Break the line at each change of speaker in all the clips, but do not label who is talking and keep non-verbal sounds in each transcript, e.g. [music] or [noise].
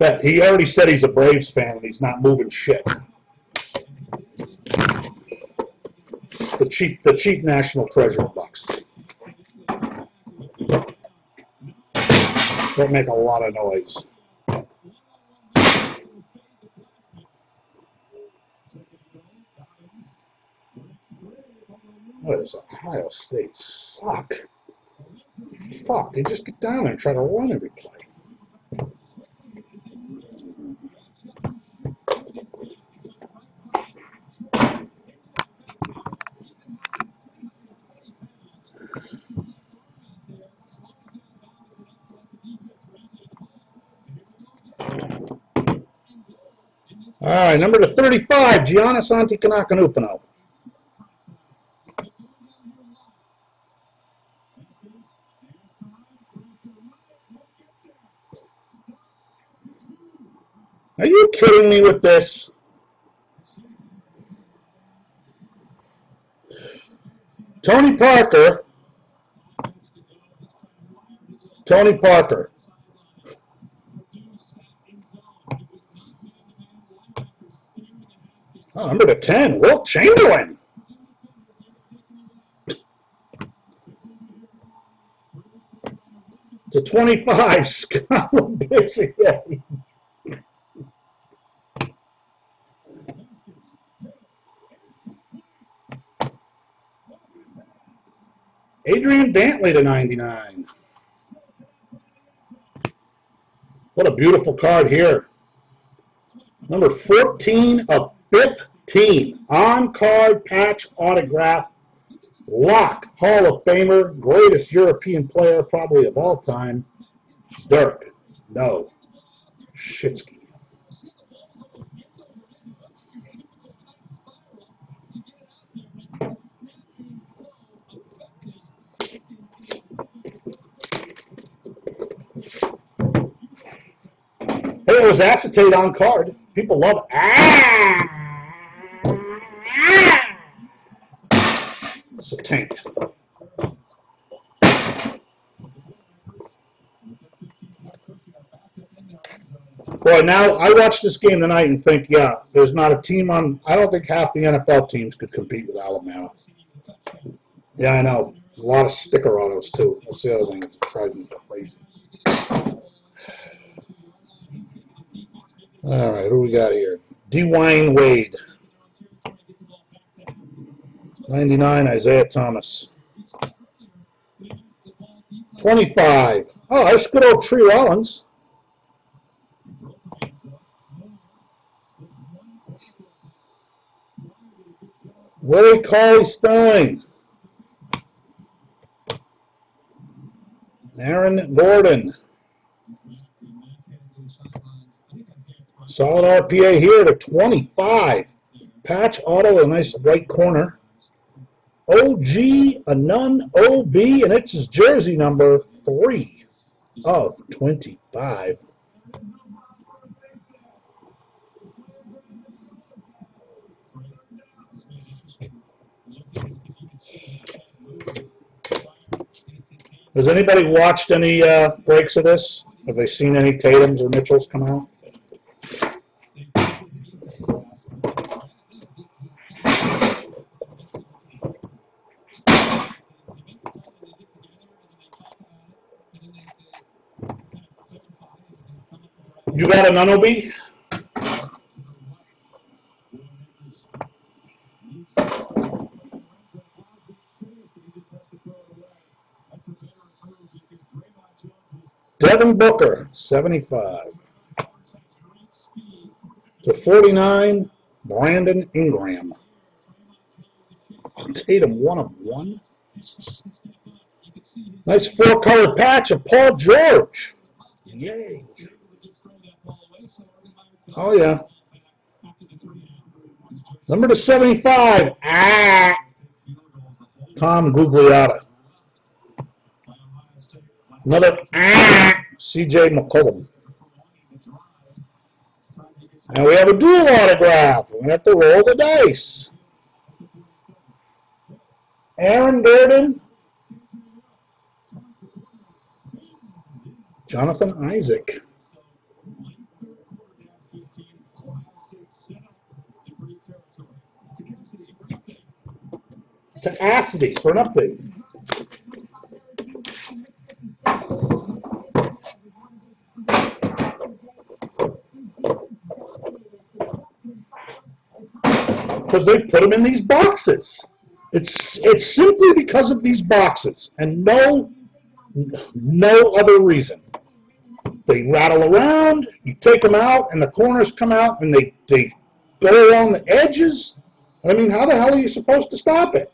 Bet he already said he's a Braves fan and he's not moving shit. The cheap, the cheap national treasure bucks. Don't make a lot of noise. What does Ohio State suck? Fuck, they just get down there and try to run every play. All right, number to 35, Giannis Antetokounmpo. Are you kidding me with this? Tony Parker. Tony Parker. Oh, number to 10, Wilt Chamberlain. To 25, [laughs] Skal Labissiere. Adrian Dantley to 99. What a beautiful card here. Number 14 of 15. On card patch autograph. Lock Hall of Famer. Greatest European player probably of all time. Dirk. No. Shitsky. Hey, was acetate on card. People love. Ah! It's a taint. Boy, now I watch this game tonight and think, yeah, there's not a team on. I don't think half the NFL teams could compete with Alabama. Yeah, I know. A lot of sticker autos too. That's the other thing that's driving me crazy. All right, who we got here? Dwyane Wade. 99, Isaiah Thomas. 25. Oh, that's good old Tree Rollins. Willie Cauley Stein. Aaron Gordon. Solid RPA here to 25. Patch auto, a nice white corner. OG, a nun OB, and it's his jersey number 3 of 25. Has anybody watched any uh, breaks of this? Have they seen any Tatum's or Mitchell's come out? Anunoby? Devin Booker, 75. To 49, Brandon Ingram. Tatum, one of one. Nice four-color patch of Paul George. Yay. Oh, yeah. Number to 75. Ah. Tom Gugliotta. Another ah. CJ McCollum. And we have a dual autograph. To have to roll the dice. Aaron Gordon. Jonathan Isaac. Cassidy for an update. Because they put them in these boxes. It's it's simply because of these boxes and no no other reason. They rattle around, you take them out, and the corners come out, and they, they go along the edges. I mean, how the hell are you supposed to stop it?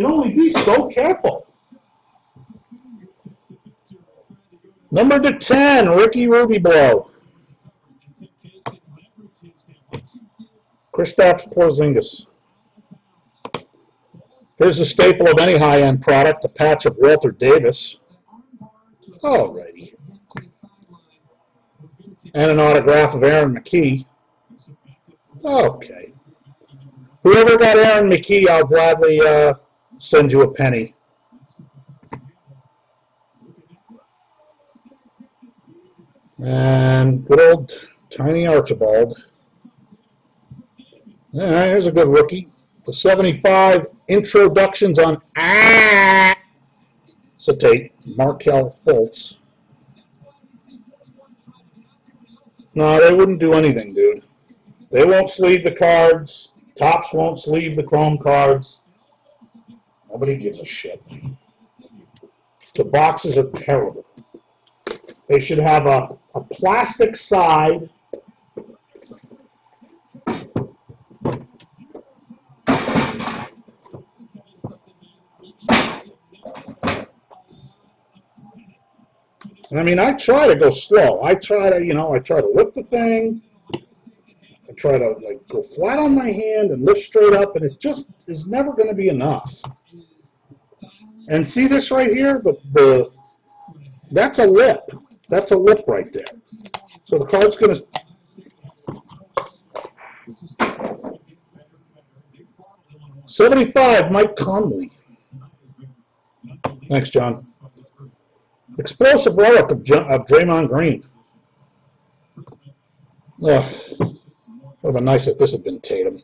Can only be so careful. Number to 10, Ricky Ruby Blow. Kristaps Porzingis. Here's a staple of any high-end product, a patch of Walter Davis. Alrighty. And an autograph of Aaron McKie. Okay. Whoever got Aaron McKie, I'll gladly uh, send you a penny. And good old Tiny Archibald. Yeah, here's a good rookie. The 75 introductions on ah, acetate, Markelle Fultz. No, they wouldn't do anything, dude. They won't sleeve the cards. Topps won't sleeve the chrome cards. Nobody gives a shit. The boxes are terrible. They should have a, a plastic side And I mean, I try to go slow. I try to, you know, I try to lift the thing. I try to like go flat on my hand and lift straight up, and it just is never going to be enough. And see this right here? The the that's a lip. That's a lip right there. So the card's going to. Seventy-five, Mike Conley. Thanks, John. Explosive relic of, of Draymond Green. Ugh. Would nice if this had been Tatum.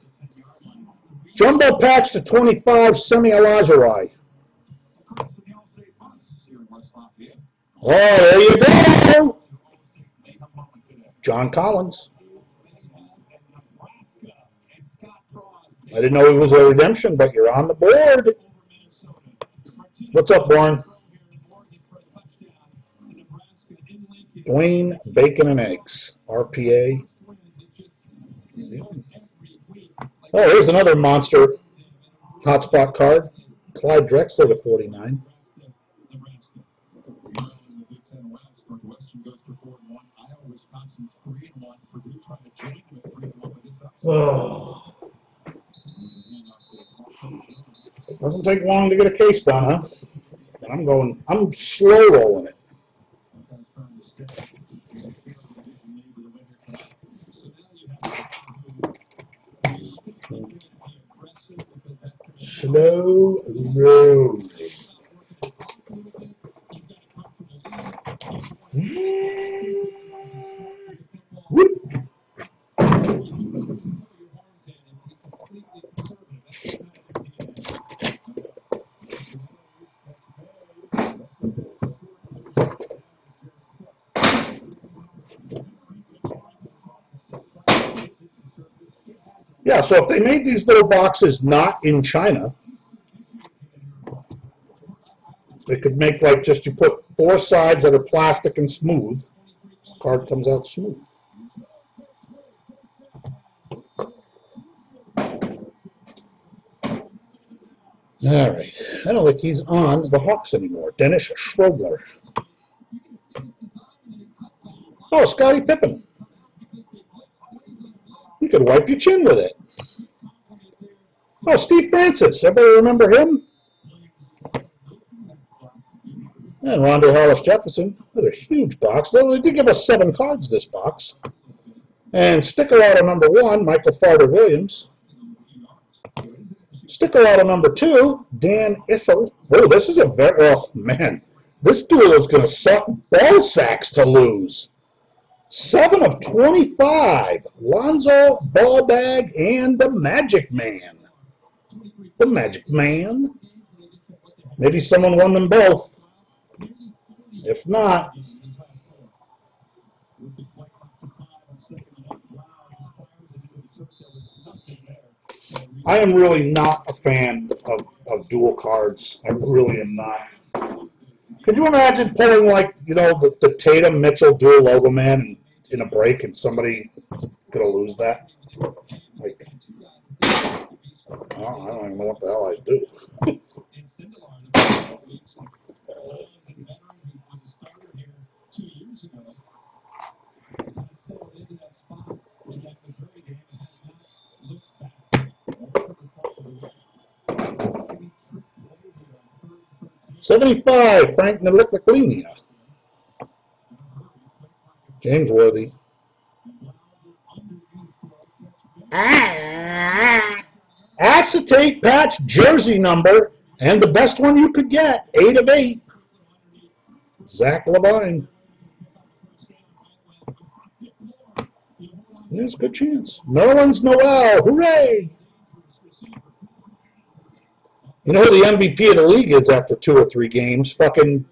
Jumbo patch to 25, Semi Ojeleye Oh, there you go. John Collins. I didn't know it was a redemption, but you're on the board. What's up, Warren? Dwayne Bacon and Eggs, RPA. Oh, here's another monster hotspot card. Clyde Drexler to 49. Oh. Doesn't take long to get a case done, huh? And I'm going, I'm slow rolling it. Slow rolling. Yeah, so if they made these little boxes not in China, they could make like just you put four sides that are plastic and smooth. This card comes out smooth. All right. I don't think he's on the Hawks anymore. Dennis Schroeder. Oh, Scottie Pippen. You could wipe your chin with it. Oh, Steve Francis. Everybody remember him? And Rondae Hollis Jefferson. Another huge box. They did give us seven cards this box. And sticker auto number one, Michael Farter Williams. Sticker auto number two, Dan Issel. Oh, this is a very, oh man, this duel is going to suck ball sacks to lose. 7 of 25, Lonzo, Ballbag, and the Magic Man. The Magic Man. Maybe someone won them both. If not, I am really not a fan of, of dual cards. I really am not. Could you imagine pulling like you know the, the Tatum Mitchell dual logo man in, a break and somebody gonna lose that? Like, well, I don't even know what the I do. Seventy-five, Frank Ntilikina. James Worthy. Ah, acetate patch jersey number, and the best one you could get, eight of eight. Zach LaVine. There's a good chance. Nerlens Noel, hooray! You know who the MVP of the league is after two or three games? Fucking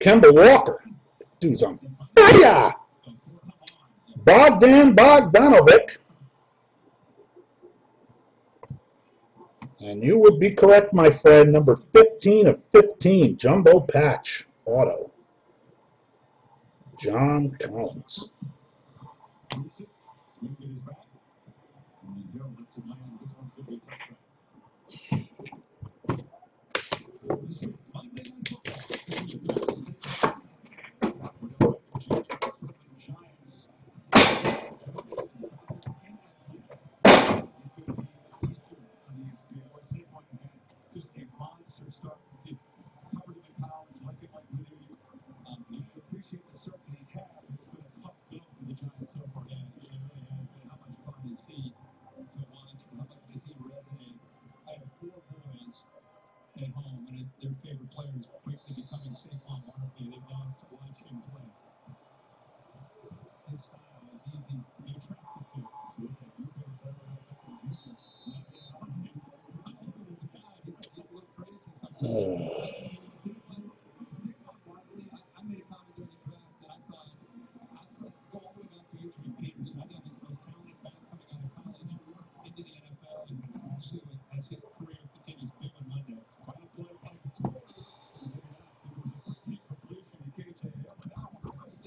Kemba Walker. Dude's on fire! Bogdan Bogdanovic. And you would be correct, my friend. Number 15 of 15, Jumbo Patch Auto. John Collins. Uh,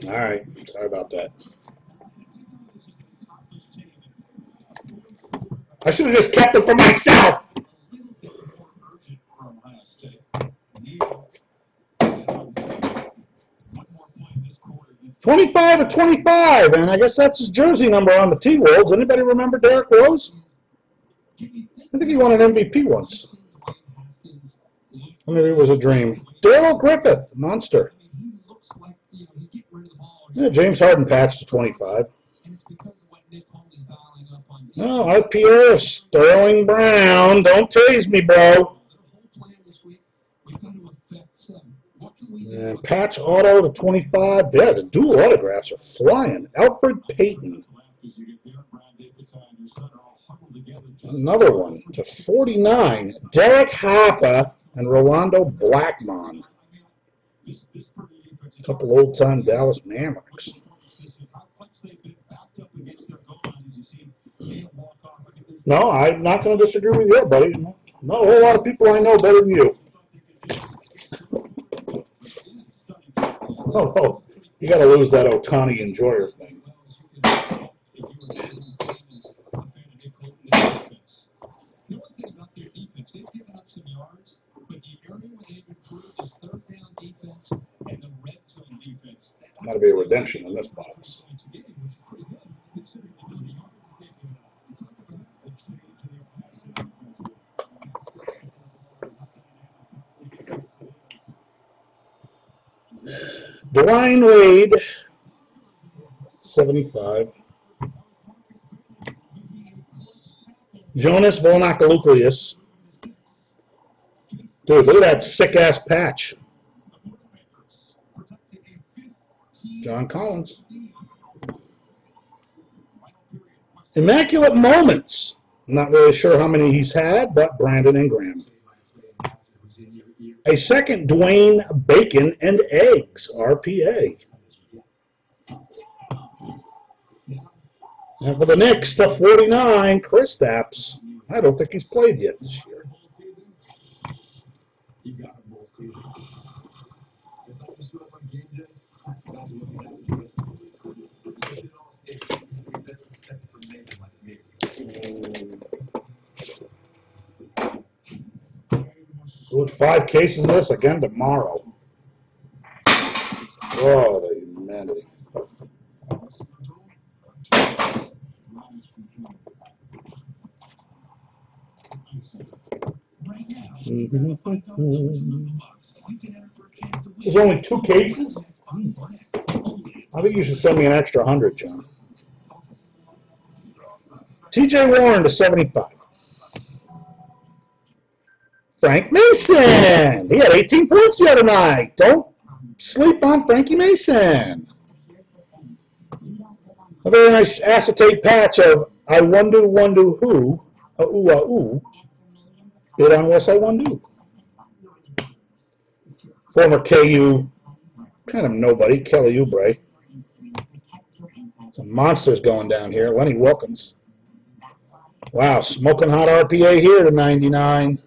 all right, sorry about that. I should have just kept it for myself. Twenty-five of twenty-five, and I guess that's his jersey number on the T Wolves. Anybody remember Derrick Rose? I think he won an MVP once. Maybe it was a dream. Darrell Griffith, monster. Yeah, James Harden patched to 25. No, Pierre, Sterling Brown. Don't tase me, bro. And patch auto to 25. Yeah, the dual autographs are flying. Elfrid Payton. Another one to 49. Derek Harper and Rolando Blackman. Couple old time Dallas Mavericks. No, I'm not going to disagree with you, buddy. Not a whole lot of people I know better than you. [laughs] Oh, oh you got to lose that Otani Enjoyer thing. To be a redemption in this box. Dwyane Wade, 75. Jonas Volnakalucleus. Dude, look at that sick ass patch. John Collins. Immaculate Moments.
I'm not really sure how many he's had, but Brandon Ingram. A second Dwayne Bacon and Eggs RPA. And for the Knicks to 49, Kristaps. I don't think he's played yet this year. Five cases of this again tomorrow. Oh, the humanity. Mm-hmm. There's only two cases? I think you should send me an extra hundred, John. TJ Warren to 75. Frank Mason. He had 18 points the other night. Don't sleep on Frankie Mason. A very nice acetate patch of I wonder, wonder who, a ooh, a ooh, did on West I wonder. Former KU, kind of nobody, Kelly Oubre. Some monsters going down here. Lenny Wilkens. Wow, smoking hot RPA here to 99.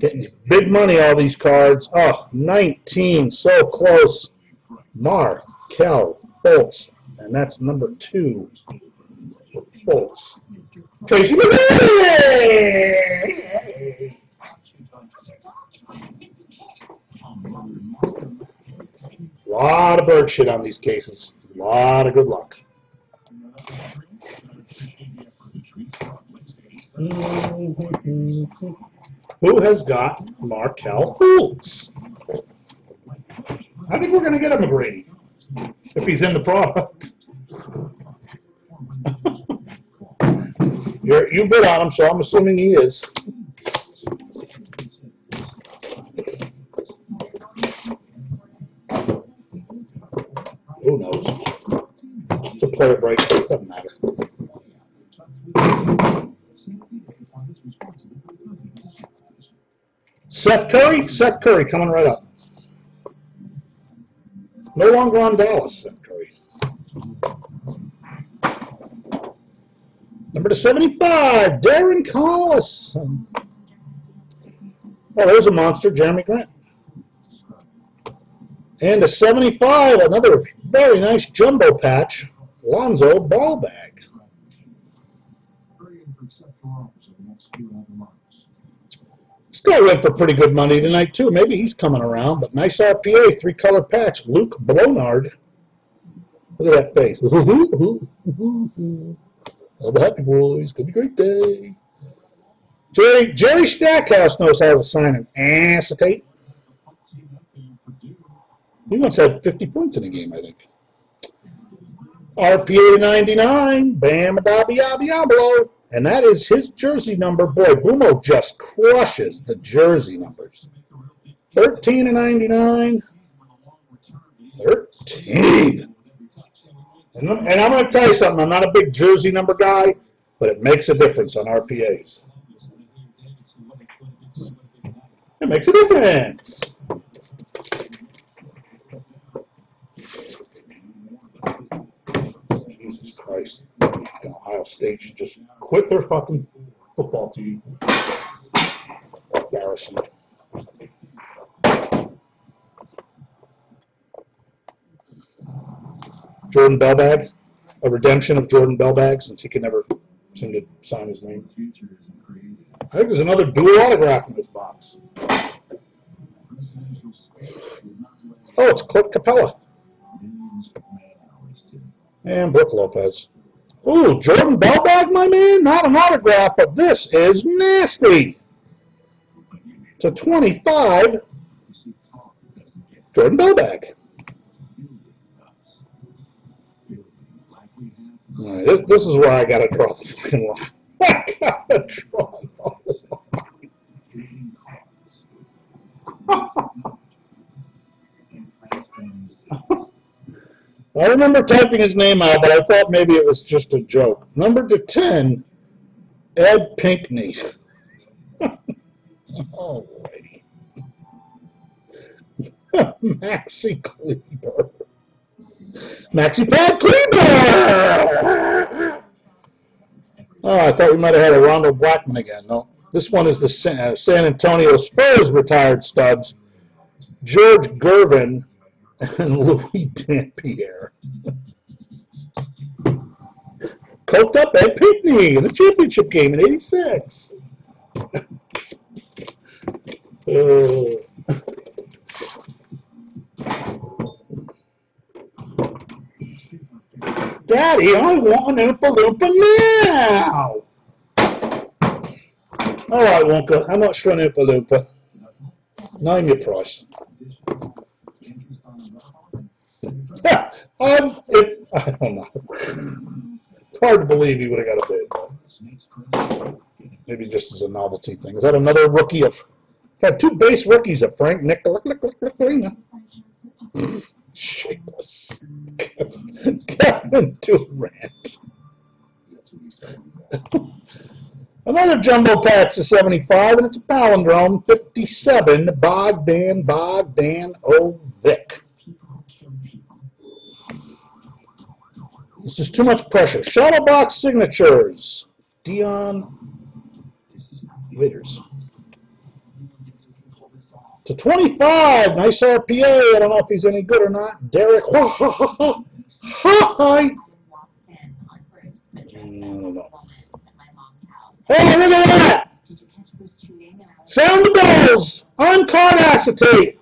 Getting big money, all these cards. Oh, 19, so close. Markelle Bolts, and that's number two Bolts. Tracy McGrady! A lot of bird shit on these cases. A lot of good luck. Mm-hmm. Who has got Markelle Fultz? I think we're going to get him a McGrady if he's in the product. You're, you bid on him, so I'm assuming he is. Who knows? It's a player break. Doesn't matter. Seth Curry? Seth Curry coming right up. No longer on Dallas, Seth Curry. Number to 75, Darren Collis. Oh, there's a monster, Jerami Grant. And to 75, another very nice jumbo patch, Lonzo Ballbag. Guy went for pretty good money tonight, too. Maybe he's coming around, but nice RPA, three color patch, Luke Blonard. Look at that face. I'm happy, boys. Gonna be a great day. Jerry, Jerry Stackhouse knows how to sign an acetate. He once had 50 points in a game, I think. RPA 99, Bam Diablo. And that is his jersey number. Boy, Boomo just crushes the jersey numbers. 13 and 99. 13. And, and I'm going to tell you something. I'm not a big jersey number guy, but it makes a difference on RPAs. It makes a difference. Jesus Christ. Ohio State should just quit their fucking football team. Embarrassing. Jordan Bellbag, a redemption of Jordan Bellbag since he could never seem to sign his name. I think there's another dual autograph in this box. Oh, it's Clint Capela. And Brook Lopez. Ooh, Jordan Bellbag, my man? Not an autograph, but this is nasty. It's a 25. Jordan Bellbag. Right, this, this is where I gotta draw the fucking line. [laughs] I gotta draw the line. [laughs] I remember typing his name out, but I thought maybe it was just a joke. Number to 10,
Ed Pinckney. [laughs] Alrighty. [laughs] Maxi Kleber. Maxi Pad Kleber! Oh, I thought we might have had a Rondo Blackman again. No, this one is the uh, San Antonio Spurs retired studs, George Gervin and Louis Dampier. Coked up Ed Pinckney in the championship game in '86. uh, Daddy, I want an Oompa Loompa now! All right, Wonka, how much for an Oompa Loompa? Name your price. Yeah, um, it, [laughs] I don't know. It's hard to believe he would have got a bid. Maybe just as a novelty thing. Is that another rookie of? Had two base rookies of Frank Nicolina. Shapeless. Kevin Durant. Another jumbo patch to 75, and it's a palindrome 57 Bogdan Bogdanovic. This is too much pressure. Shadow box signatures. Dion Waiters. To 25. Nice RPA. I don't know if he's any good or not. Derek. [laughs] Ha ha ha ha. Hey, look at that! Sound the bells! On card acetate!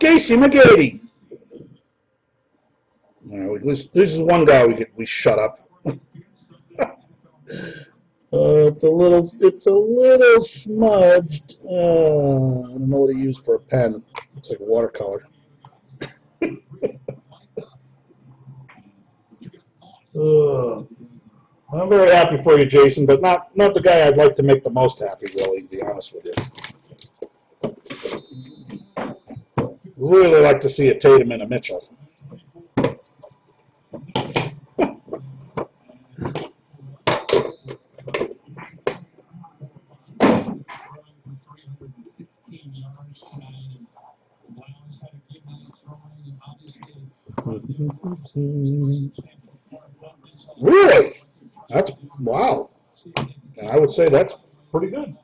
Casey McGady. Right, this, this is one guy we could we shut up. [laughs] uh, it's a little it's a little smudged. Uh, I don't know what to use for a pen. It's like a watercolor. [laughs] uh. I'm very happy for you, Jason, but not not the guy I'd like to make the most happy, really, to be honest with you. Really like to see a Tatum and a Mitchell. Really? That's wow. I would say that's pretty good.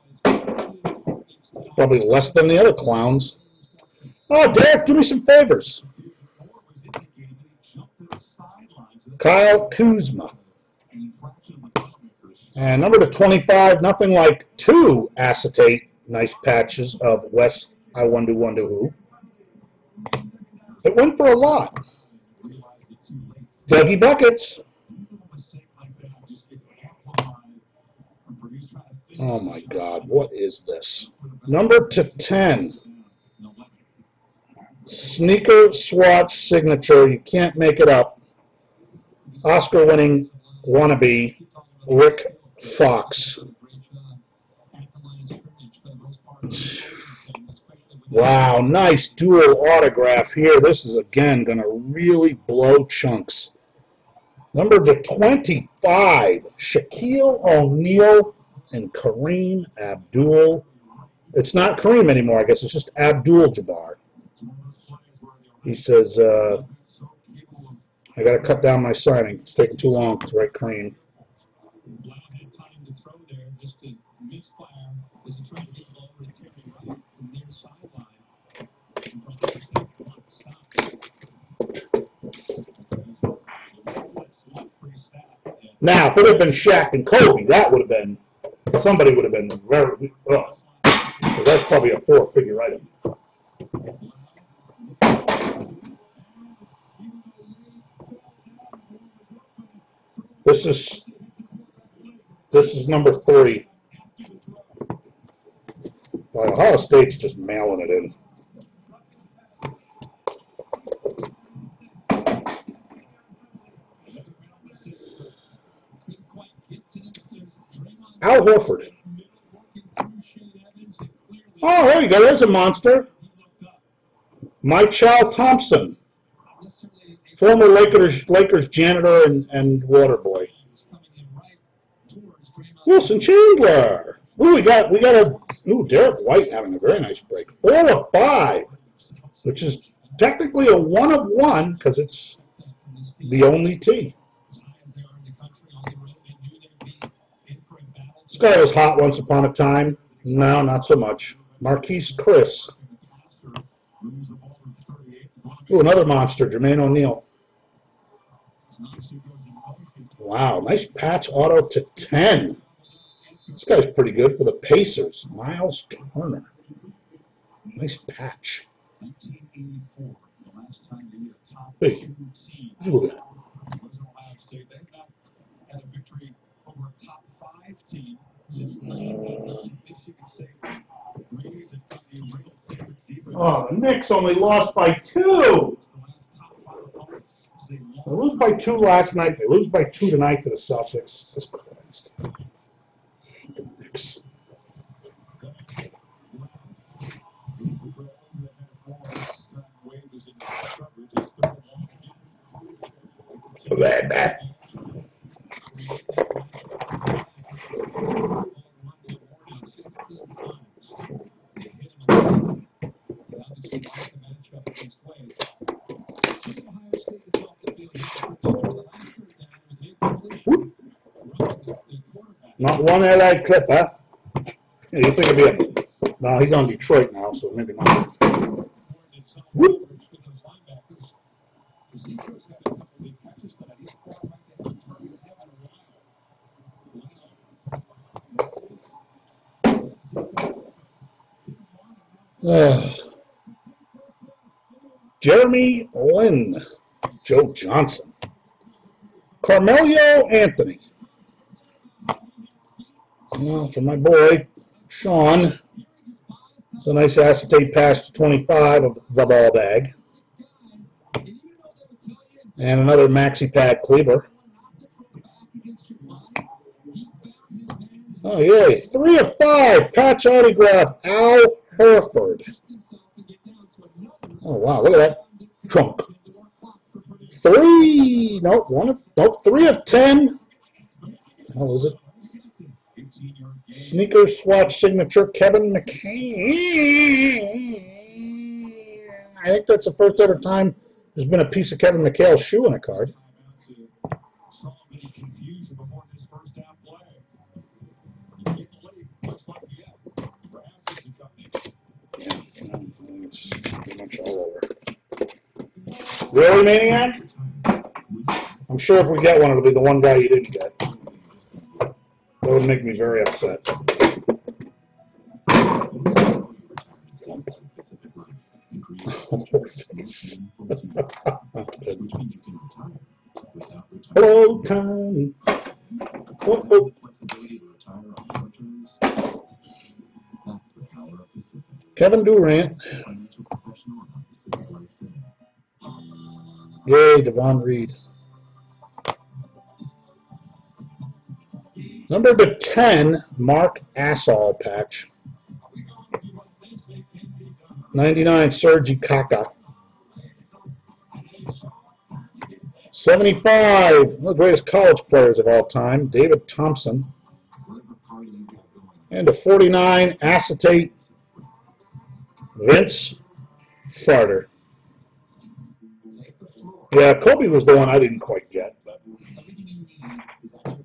Probably less than the other clowns. Oh, Derek, do me some favors. Kyle Kuzma. And number to 25, nothing like two acetate nice patches of Wes I Wonder Wonder Who. It went for a lot. Dougie Buckets. Oh my God, what is this? Number to 10. Sneaker swatch signature. You can't make it up. Oscar winning wannabe, Rick Fox. Wow, nice dual autograph here. This is again going to really blow chunks. Number to 25, Shaquille O'Neal and Kareem Abdul. It's not Kareem anymore, I guess. It's just Abdul Jabbar. He says, uh, I got to cut down my signing. It's taking too long to write Kareem. Now, if it had been Shaq and Kobe, that would have been somebody would have been very. Oh, that's probably a four-figure item. This is this is number three. Uh, Ohio State's just mailing it in. Al Horford. Oh, there you go. There's a monster. Mychal Thompson, former Lakers Lakers janitor and, and water boy. Wilson Chandler. Ooh, we got we got a ooh Derrick White having a very nice break. Four of five, which is technically a one of one because it's the only T. This guy was hot once upon a time. No, not so much. Marquese Chriss. Ooh, another monster, Jermaine O'Neal. Wow, nice patch auto to 10. This guy's pretty good for the Pacers. Miles Turner. Nice patch. Hey, look at that. Oh, the Knicks only lost by two. They lose by two last night. They lose by two tonight to the Celtics. Jesus Christ. The Knicks. Bad, bad. Not one LA Clipper. Yeah, you think it'd be a. No, he's on Detroit now, so maybe not. Whoop. [sighs] Ah. Jeremy Lin, Joe Johnson, Carmelo Anthony. Well, for my boy, Sean, it's a nice acetate patch to 25 of the ball bag. And another maxi pad cleaver. Oh, yay. Three of five. Patch autograph. Al Horford. Oh, wow. Look at that trunk. Three. Nope. One of, nope. Three of ten. How is it? Sneaker swatch signature Kevin McHale. I think that's the first ever time there's been a piece of Kevin McHale's shoe in a card. Really, Maniac? I'm sure if we get one, it'll be the one guy you didn't get. Would make me very upset. Hello. Oh, oh. Kevin Durant. Yay, Davon Reed. Number to 10, Mark Assall patch. 99, Sergi Kaka. 75, one of the greatest college players of all time, David Thompson. And a 49, acetate, Vince Farter. Yeah, Kobe was the one I didn't quite get, but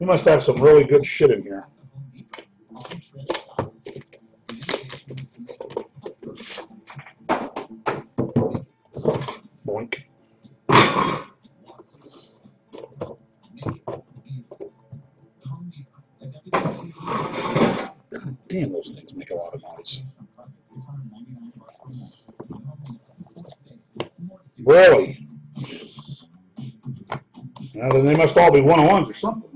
we must have some really good shit in here. Boink. God damn, those things make a lot of noise. Really? Now, then they must all be one-on-ones or something.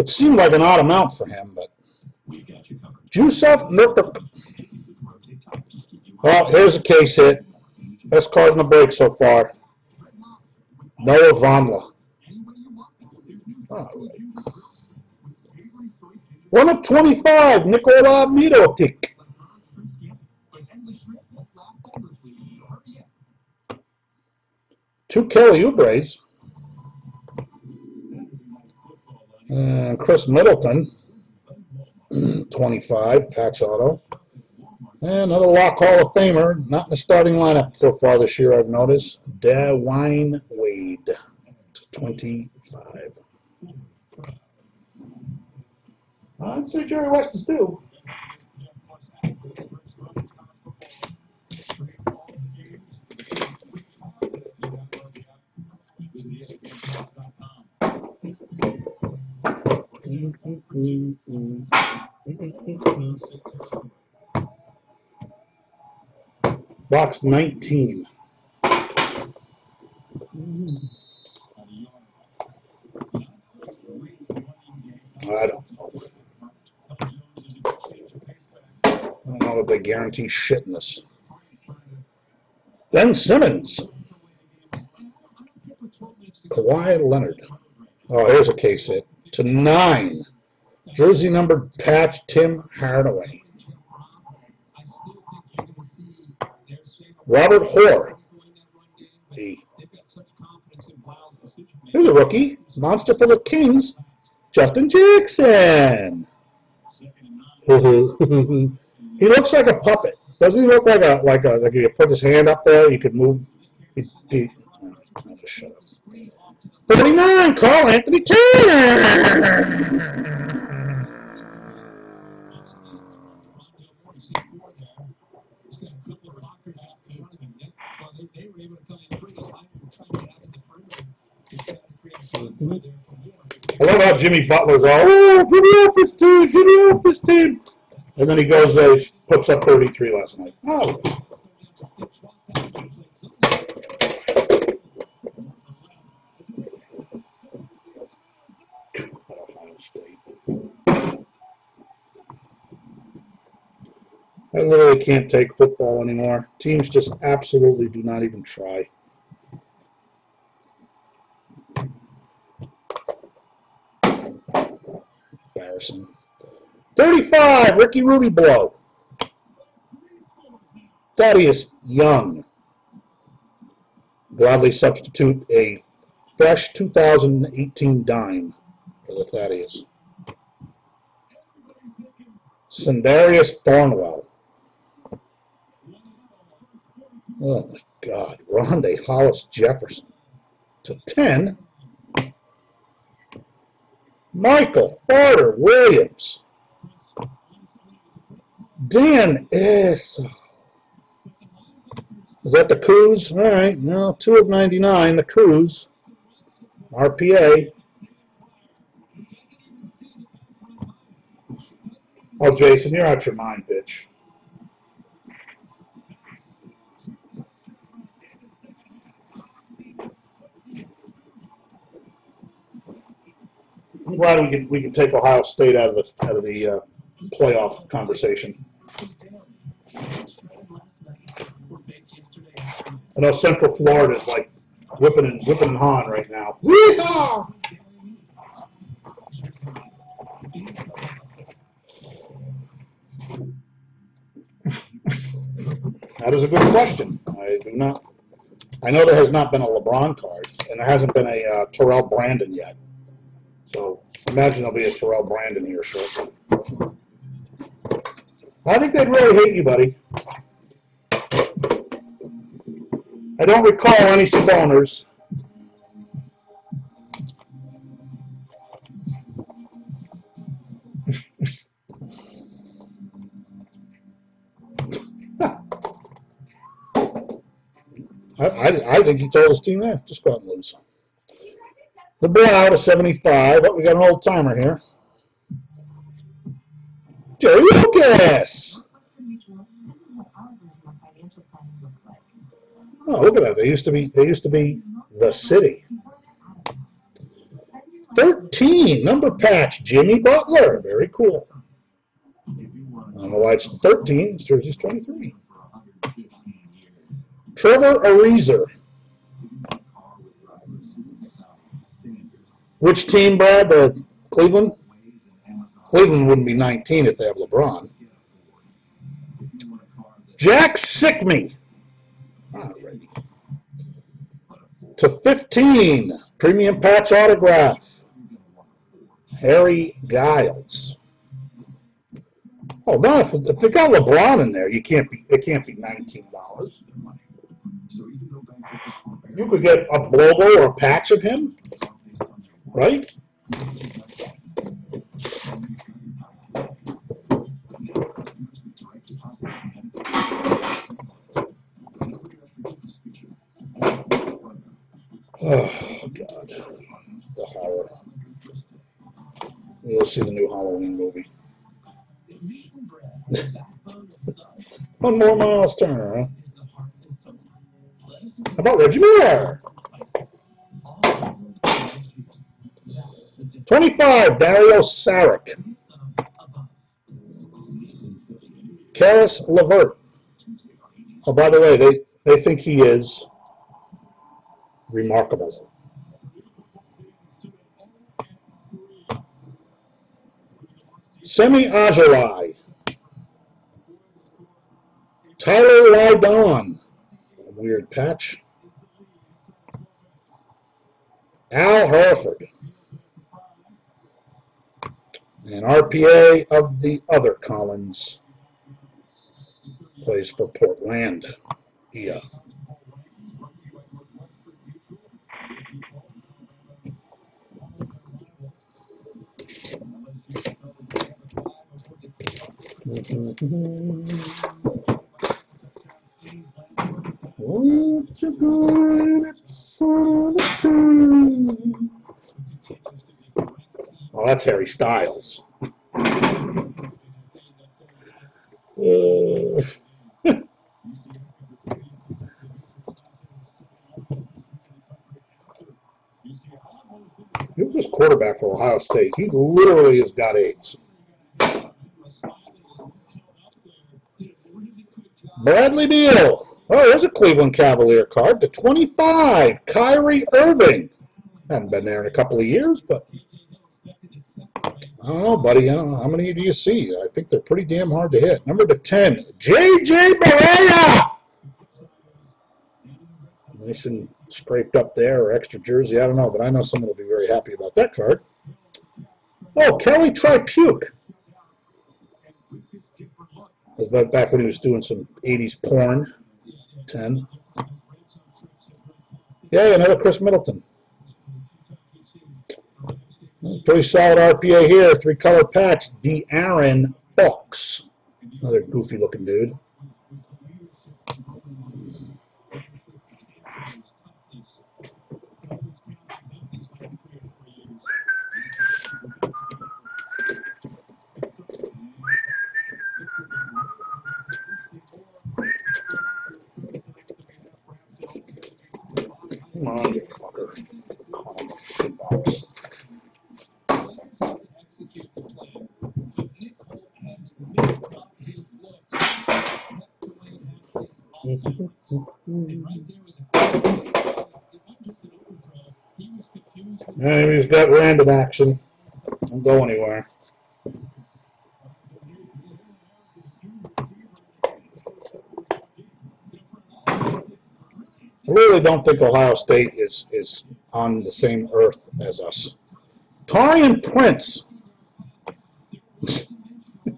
It seemed like an odd amount for him, but Jusuf Nurkic. Well, here's a case hit. Best card in the break so far. Noah right. One of 25, Nikola Mirotic. Two Kelly Oubre's.
And Khris Middleton, 25, patch auto. And another Lock Hall of Famer, not in the starting lineup so far this year, I've noticed. Dwyane Wade, 25. I'd say Jerry West is due. Box 19. I don't know. I don't know that they guarantee shit in. Ben Simmons. Kawhi Leonard. Oh, here's a case hit. To nine. Jersey numbered patch Tim Hardaway. Robert Horry. Hey. Here's a rookie. Monster for the Kings. Justin Jackson. [laughs] he looks like a puppet. Doesn't he look like a like a like you put his hand up there, you could move. He, he, I'll just shut up. 39, Carl Anthony Turner. I love how Jimmy Butler's all, oh, get me off this team, get me off this team. And then he goes, uh, puts up 33 last night. Oh. Ohio State. I literally can't take football anymore. Teams just absolutely do not even try. Embarrassing. 35, Ricky Rubio. Thaddeus Young. Gladly substitute a fresh 2018 dime for the Thaddeus. Sindarius Thornwell. Oh my God. Rondae Hollis Jefferson. To 10. Michael Carter Williams. Dan S. Is that the Coos? All right, no, 2 of 99, the Coos. RPA. Oh, Jason, you're out your mind, bitch. Glad we can we can take Ohio State out of the out of the uh, playoff conversation. I know Central Florida is like whipping and whipping and hawing right now. Weehaw! That is a good question. I do not. I know there has not been a LeBron card, and there hasn't been a uh, Terrell Brandon yet. So imagine there'll be a Terrell Brandon here shortly. I think they'd really hate you, buddy. I don't recall any Sabonis. [laughs] I, I, I think he told his team that. Just go out and lose. The Brown, a 75. Oh, we got an old timer here. Jerry Lucas. Oh, look at that. They used to be they used to be the city. 13, number patch, Jimmy Butler. Very cool. Know why it's 13. It's jersey's 23. Trevor Ariza. Which team, Brad? The Cleveland? Cleveland wouldn't be 19 if they have LeBron. Jack Sikma. Alrighty. To 15, premium patch autograph.
Harry Giles. Oh no! If, if they got LeBron in there, you can't be. It can't be nineteen dollars. You could get a logo or a patch of him, right? Oh God, the horror. We'll see the new Halloween movie. [laughs] One more Myles Turner, huh? How about Reggie Miller? 25, Dario Saric. Caris LeVert. Oh, by the way, they, they think he is remarkable. Semi Ojeleye. Tyler Lydon. Weird patch. Al Horford. And RPA of the other Collins plays for Portland. Yeah. You? Oh, that's Harry Styles. Uh, he was just quarterback for Ohio State. He literally has got AIDS. Bradley Beal. Oh, there's a Cleveland Cavalier card. The 25, Kyrie Irving. Haven't been there in a couple of years, but I don't know, buddy. I don't know. How many do you see? I think they're pretty damn hard to hit. Number to 10, J.J. Barea. Nice and scraped up there, or extra jersey. I don't know, but I know someone will be very happy about that card. Oh, Kelly Tripucka. Was that back when he was doing some 80s porn? 10. Yeah, another Khris Middleton. Pretty solid RPA here. Three color patch. De'Aaron Fox. Another goofy looking dude. Come on, you fucker. Caught on the fucking box. Yeah, random action. Don't go anywhere. I really don't think Ohio State is, is on the same earth as us. Taurean Prince. [laughs] uh, I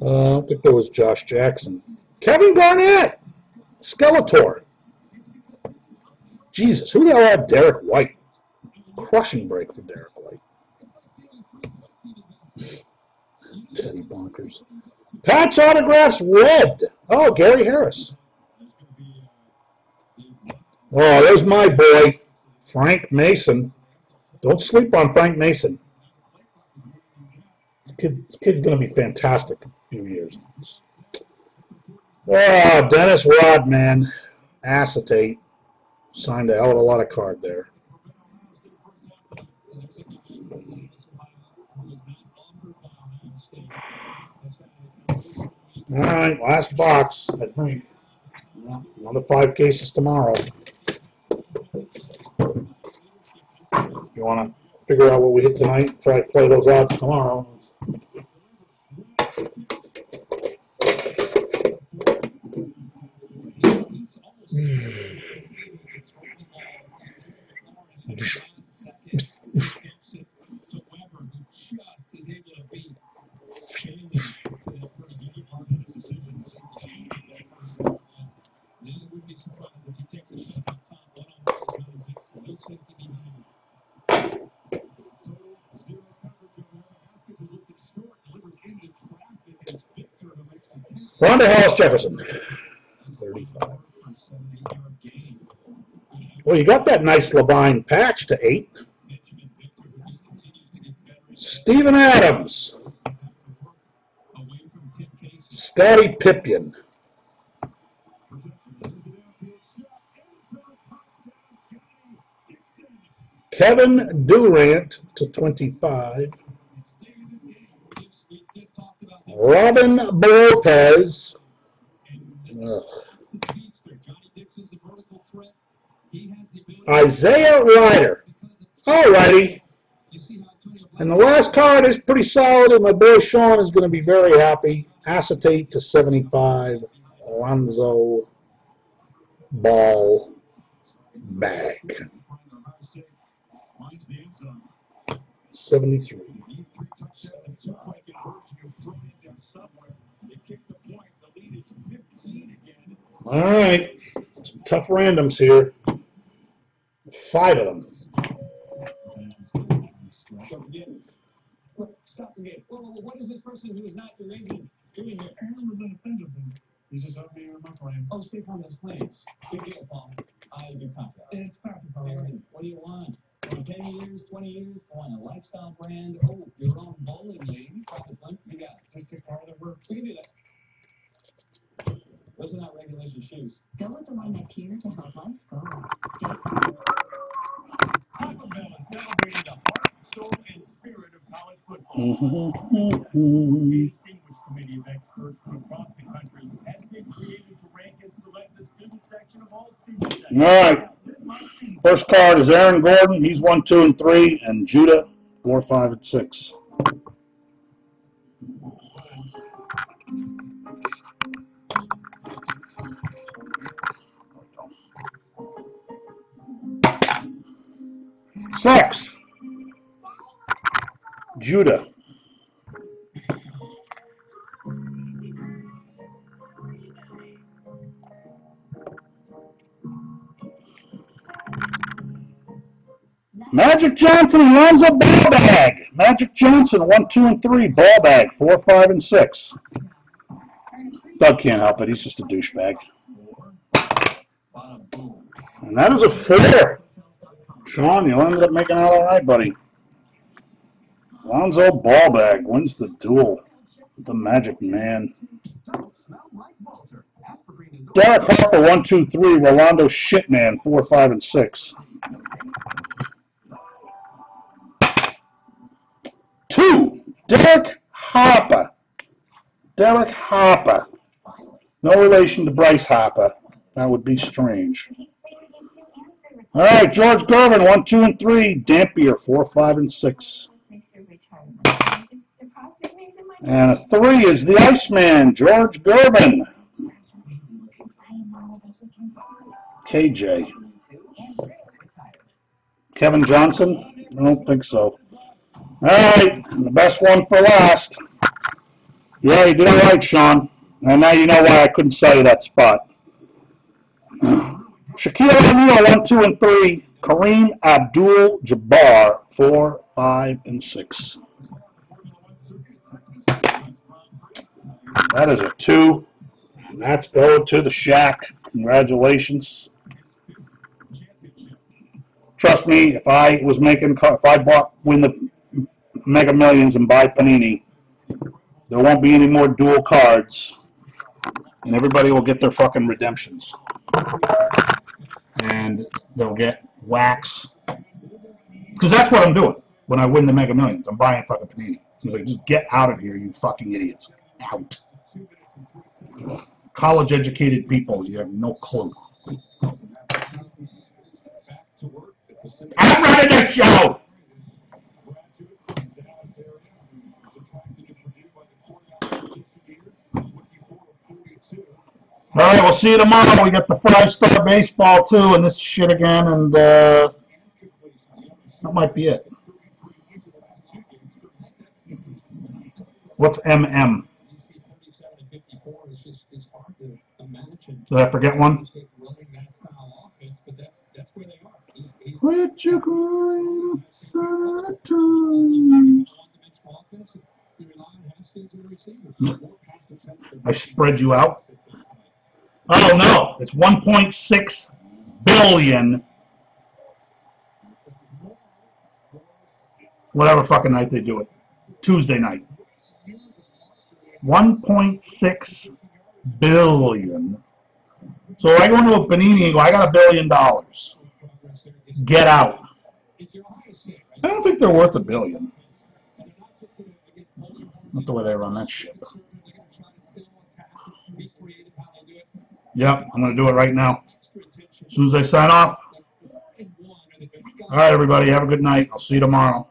don't think there was Josh Jackson. Kevin Garnett. Skeletor. Jesus, who the hell had Derrick White? Crushing break for Derrick White. Teddy Bonkers. Patch autographs red. Oh, Gary Harris. Oh, there's my boy, Frank Mason. Don't sleep on Frank Mason. This, kid, this kid's going to be fantastic in a few years. Oh, Dennis Rodman, acetate. Signed a hell of a lot of card there. All right, last box, I think. Another five cases tomorrow. You want to figure out what we hit tonight? Try to play those odds tomorrow.
Hmm. Rondae Hollis Jefferson. 35. Well, you got that nice LaVine patch to eight. Steven Adams. Scottie Pippen. Kevin Durant to 25. Robin Lopez. Isaiah Rider. Alrighty. And the last card is pretty solid, and my boy Sean is going to be very happy. Acetate to 75. Alonzo Ball back. 73. All right. Some tough randoms here. Five of them.
Stop again. Well, what is this person who is not your agent doing there?
Aaron was. He's just there on my claim.
Oh, State Farm has claims. Good deal, Paul. I.
It's
Aaron, what do you want? Want 10 years, 20 years? I Want a lifestyle brand? Oh, your own bowling lane? Profit fund? You got it.
Just take part of the work.
We can do that. Those are not regulation shoes.
Go with the one that's here to help life go. Stay
Taco Bell is celebrating the heart, soul, and spirit of college football. A distinguished committee of experts from across the country has been created to rank and select the student section of all student sections.
All right.
This month's
card is Aaron Gordon. He's one, two, and three, and Judah four, five, and six. Six. Judah. Magic Johnson, Alonzo ball bag. Magic Johnson, one, two, and three, ball bag, four, five, and six. Doug can't help it. He's just a douchebag. And that is a four. Sean, you ended up making out all right, buddy. Lonzo Ball Bag wins the duel. The Magic Man. Derek Harper, one, two, three. Rolando Shitman, four, five, and six. Two. Derek Harper. Derek Harper. No relation to Bryce Harper. That would be strange. All right, George Gervin, one, two, and three. Dampier, four, five, and six. And a three is the Iceman, George Gervin. KJ. Kevin Johnson? I don't think so. All right, the best one for last. Yeah, you did all right, Sean. And now you know why I couldn't sell you that spot. Shaquille O'Neal, one, two, and three. Kareem Abdul-Jabbar, four, five, and six. That is a two. And that's going to the Shaq. Congratulations. Trust me, if I was making, if I bought, win the Mega Millions and buy Panini, there won't be any more dual cards. And everybody will get their fucking redemptions. And they'll get wax. Because that's what I'm doing when I win the Mega Millions. I'm buying fucking Panini. He's like, just get out of here, you fucking idiots. Out. College educated people, you have no clue. I'm running the show! see you tomorrow. We got the five star baseball too, and this shit again, and uh, that might be it. What's MM? Did I forget one?
Quit your grind at seven times. I spread you out. It's 1.6 billion. Whatever fucking night they do it. Tuesday night. 1.6 billion. So I go into a panini and go, I got a billion dollars. Get out. I don't think they're worth a billion. Not the way they run that shit. Yep, I'm gonna do it right now. As soon as I sign off. All right, everybody, have a good night. I'll see you tomorrow.